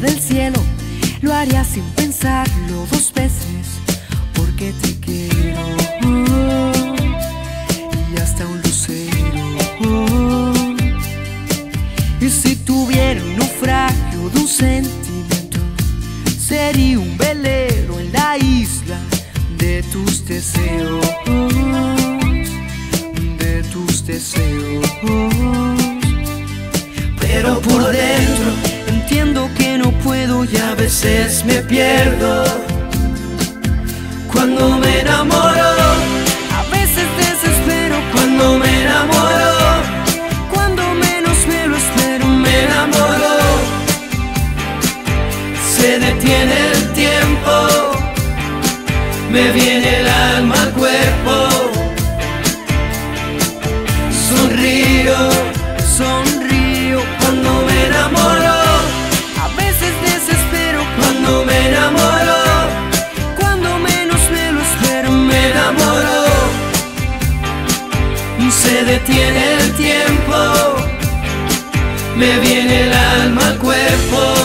del cielo, lo haría sin pensarlo dos veces, porque te quiero. y hasta un lucero. y si tuviera un naufragio de un sentimiento, sería un velero en la isla de tus deseos. De tus deseos. Pero por dentro y a veces me pierdo. Cuando me enamoro, a veces desespero. Cuando me enamoro, cuando menos me lo espero, me enamoro. Se detiene el tiempo, me viene el Se detiene el tiempo, me viene el alma al cuerpo.